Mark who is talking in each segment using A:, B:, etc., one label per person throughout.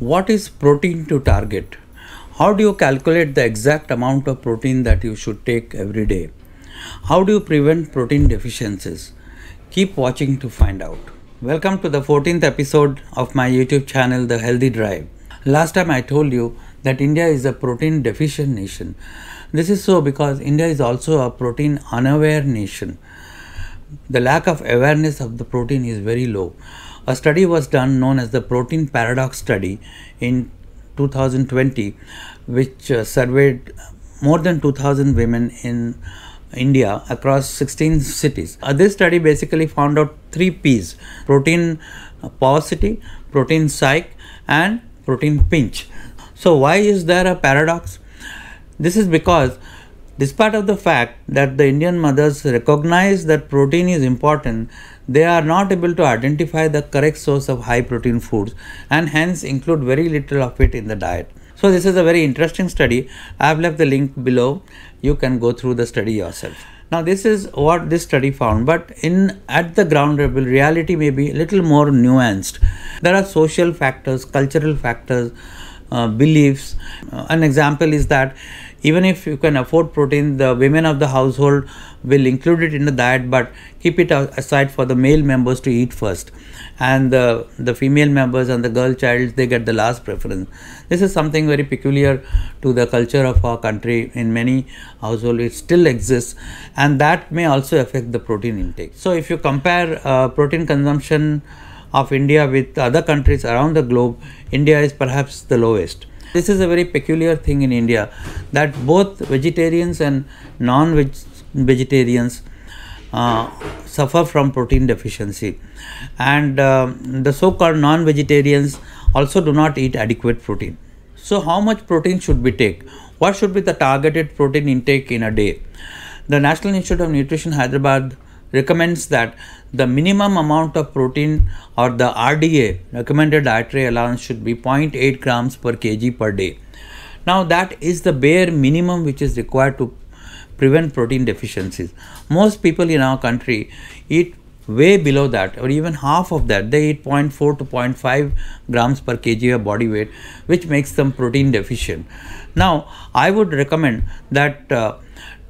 A: What is protein to target? How do you calculate the exact amount of protein that you should take every day? How do you prevent protein deficiencies? Keep watching to find out. Welcome to the 14th episode of my YouTube channel, The Healthy Drive. Last time I told you that India is a protein deficient nation. This is so because India is also a protein unaware nation. The lack of awareness of the protein is very low. A study was done known as the protein paradox study in 2020, which uh, surveyed more than 2000 women in India across 16 cities. Uh, this study basically found out three P's protein paucity, protein psych, and protein pinch. So, why is there a paradox? This is because despite of the fact that the Indian mothers recognize that protein is important, they are not able to identify the correct source of high protein foods and hence include very little of it in the diet. So this is a very interesting study. I have left the link below. You can go through the study yourself. Now this is what this study found, but in at the ground level, reality may be a little more nuanced. There are social factors, cultural factors, uh, beliefs. Uh, an example is that even if you can afford protein, the women of the household will include it in the diet, but keep it aside for the male members to eat first, and the the female members and the girl child they get the last preference. This is something very peculiar to the culture of our country. In many households, it still exists, and that may also affect the protein intake. So, if you compare uh, protein consumption of India with other countries around the globe, India is perhaps the lowest. This is a very peculiar thing in India that both vegetarians and non vegetarians uh, suffer from protein deficiency, and uh, the so called non vegetarians also do not eat adequate protein. So, how much protein should we take? What should be the targeted protein intake in a day? The National Institute of Nutrition Hyderabad recommends that the minimum amount of protein or the RDA recommended dietary allowance should be 0.8 grams per kg per day. Now that is the bare minimum which is required to prevent protein deficiencies. Most people in our country eat way below that or even half of that they eat 0.4 to 0.5 grams per kg of body weight which makes them protein deficient now i would recommend that uh,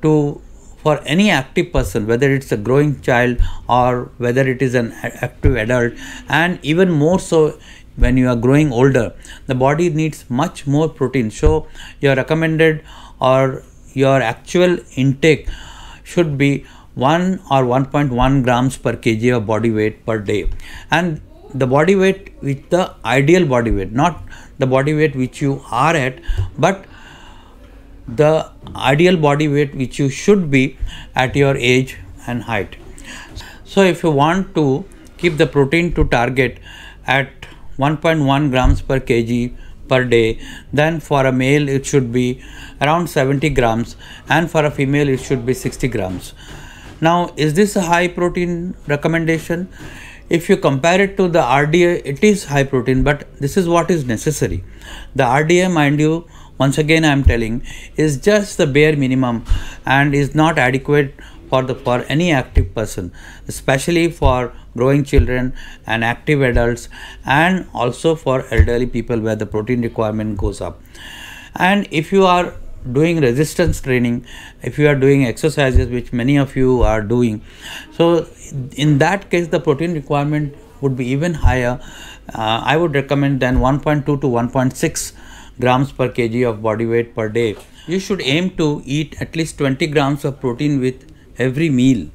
A: to for any active person, whether it's a growing child or whether it is an active adult, and even more so when you are growing older, the body needs much more protein. So, your recommended or your actual intake should be 1 or 1.1 grams per kg of body weight per day. And the body weight with the ideal body weight, not the body weight which you are at, but the ideal body weight which you should be at your age and height. So, if you want to keep the protein to target at 1.1 grams per kg per day, then for a male it should be around 70 grams, and for a female it should be 60 grams. Now, is this a high protein recommendation? If you compare it to the RDA, it is high protein, but this is what is necessary. The RDA, mind you, once again i am telling is just the bare minimum and is not adequate for the for any active person especially for growing children and active adults and also for elderly people where the protein requirement goes up. And if you are doing resistance training if you are doing exercises which many of you are doing so in that case the protein requirement would be even higher. Uh, i would recommend than 1.2 to 1.6 grams per kg of body weight per day. You should aim to eat at least 20 grams of protein with every meal.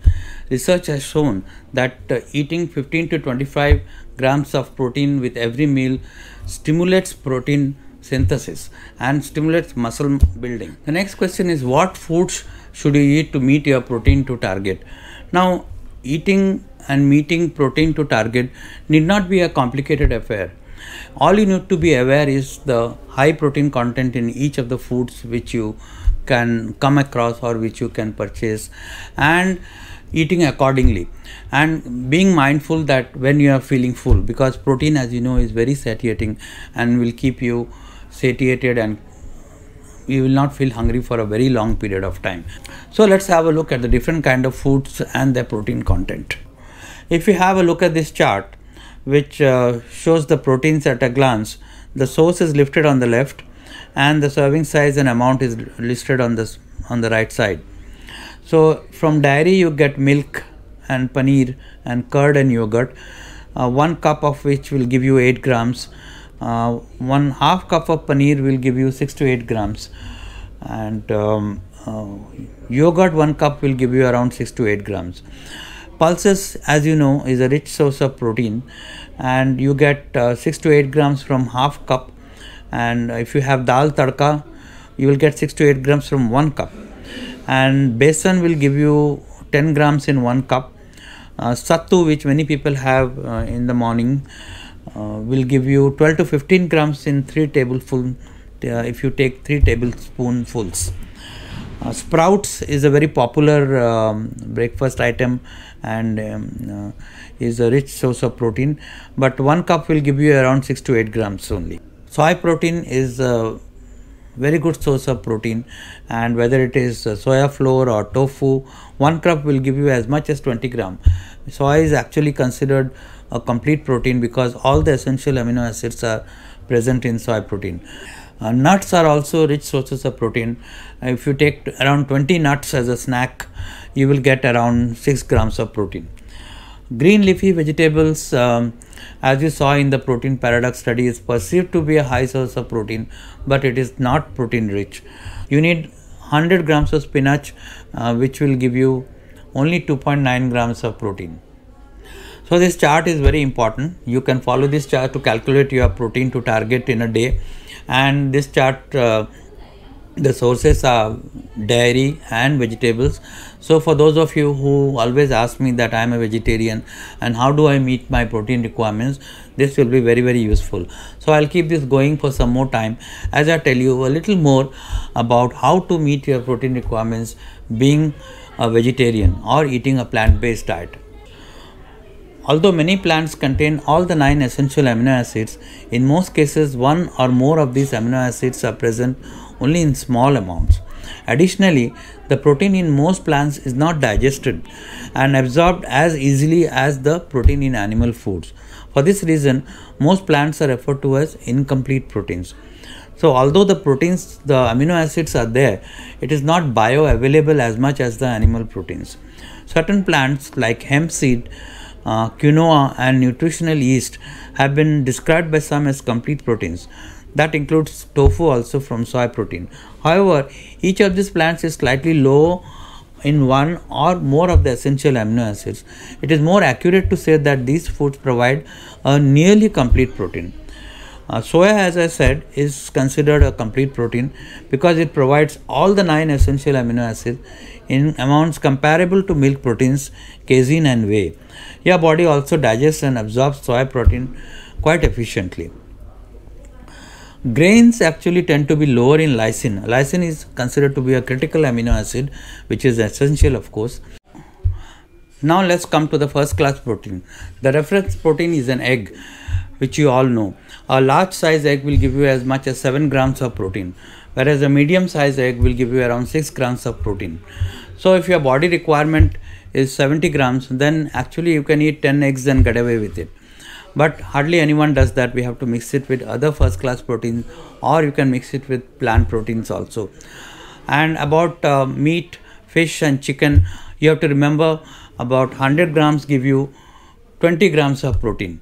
A: Research has shown that uh, eating 15 to 25 grams of protein with every meal stimulates protein synthesis and stimulates muscle building. The next question is what foods should you eat to meet your protein to target? Now, eating and meeting protein to target need not be a complicated affair all you need to be aware is the high protein content in each of the foods which you can come across or which you can purchase and eating accordingly. And being mindful that when you are feeling full because protein as you know is very satiating and will keep you satiated and you will not feel hungry for a very long period of time. So let's have a look at the different kind of foods and their protein content. If you have a look at this chart which uh, shows the proteins at a glance. The source is lifted on the left and the serving size and amount is listed on the on the right side. So from dairy you get milk and paneer and curd and yogurt uh, one cup of which will give you 8 grams uh, one half cup of paneer will give you 6 to 8 grams and um, uh, yogurt one cup will give you around 6 to 8 grams pulses as you know is a rich source of protein and you get uh, 6 to 8 grams from half cup and if you have dal tadka you will get 6 to 8 grams from 1 cup. And besan will give you 10 grams in 1 cup. Uh, sattu which many people have uh, in the morning uh, will give you 12 to 15 grams in 3 tablespoon uh, if you take 3 tablespoonfuls sprouts is a very popular um, breakfast item and um, uh, is a rich source of protein but one cup will give you around 6 to 8 grams only. Soy protein is a very good source of protein and whether it is uh, soya flour or tofu one cup will give you as much as 20 gram. Soy is actually considered a complete protein because all the essential amino acids are present in soy protein uh, nuts are also rich sources of protein. If you take around 20 nuts as a snack, you will get around 6 grams of protein. Green leafy vegetables, um, as you saw in the protein paradox study, is perceived to be a high source of protein, but it is not protein rich. You need 100 grams of spinach, uh, which will give you only 2.9 grams of protein. So, this chart is very important. You can follow this chart to calculate your protein to target in a day. And this chart uh, the sources are dairy and vegetables. So for those of you who always ask me that i am a vegetarian and how do i meet my protein requirements this will be very very useful. So i'll keep this going for some more time. As i tell you a little more about how to meet your protein requirements being a vegetarian or eating a plant based diet Although many plants contain all the nine essential amino acids, in most cases one or more of these amino acids are present only in small amounts. Additionally, the protein in most plants is not digested and absorbed as easily as the protein in animal foods. For this reason, most plants are referred to as incomplete proteins. So, although the proteins, the amino acids are there, it is not bioavailable as much as the animal proteins. Certain plants like hemp seed uh, quinoa, and nutritional yeast have been described by some as complete proteins. That includes tofu also from soy protein. However, each of these plants is slightly low in one or more of the essential amino acids. It is more accurate to say that these foods provide a nearly complete protein. Uh, soya, as I said, is considered a complete protein because it provides all the nine essential amino acids in amounts comparable to milk proteins, casein, and whey. Your body also digests and absorbs soy protein quite efficiently. Grains actually tend to be lower in lysine. Lysine is considered to be a critical amino acid, which is essential, of course. Now let's come to the first class protein. The reference protein is an egg, which you all know. A large size egg will give you as much as 7 grams of protein, whereas a medium size egg will give you around 6 grams of protein. So if your body requirement is 70 grams, then actually you can eat 10 eggs and get away with it. But hardly anyone does that. We have to mix it with other first class proteins, or you can mix it with plant proteins also. And about uh, meat, fish, and chicken, you have to remember about 100 grams give you 20 grams of protein.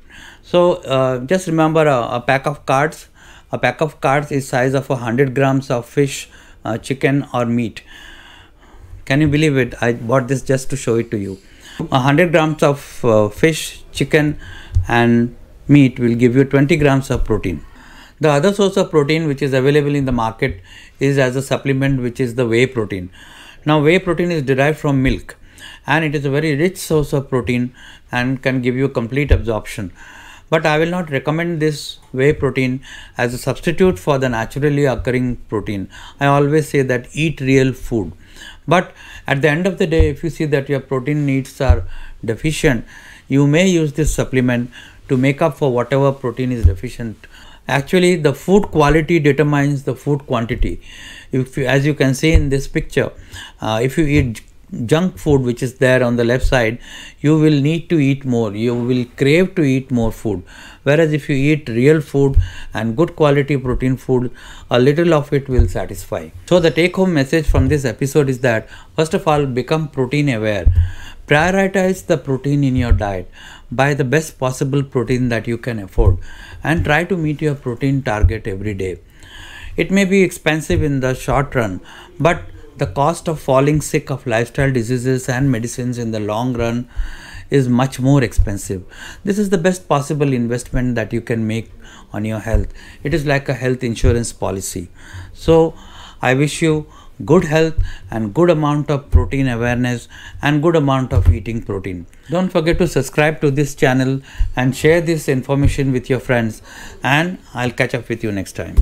A: So uh, just remember a, a, pack of cards. A pack of cards is size of 100 grams of fish, uh, chicken, or meat can you believe it? I bought this just to show it to you. 100 grams of uh, fish, chicken, and meat will give you 20 grams of protein. The other source of protein which is available in the market is as a supplement, which is the whey protein. Now, whey protein is derived from milk and it is a very rich source of protein and can give you complete absorption. But I will not recommend this whey protein as a substitute for the naturally occurring protein. I always say that eat real food. But at the end of the day, if you see that your protein needs are deficient, you may use this supplement to make up for whatever protein is deficient. Actually, the food quality determines the food quantity. If you, as you can see in this picture, uh, if you eat junk food which is there on the left side you will need to eat more. You will crave to eat more food. Whereas if you eat real food and good quality protein food a little of it will satisfy. So the take home message from this episode is that first of all become protein aware. Prioritize the protein in your diet. Buy the best possible protein that you can afford and try to meet your protein target every day. It may be expensive in the short run but the cost of falling sick of lifestyle diseases and medicines in the long run is much more expensive. This is the best possible investment that you can make on your health. It is like a health insurance policy. So, I wish you good health and good amount of protein awareness and good amount of eating protein don't forget to subscribe to this channel and share this information with your friends and i'll catch up with you next time